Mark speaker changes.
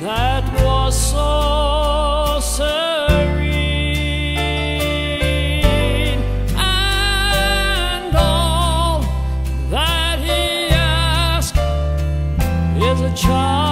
Speaker 1: that was so serene, and all that he asked is a child.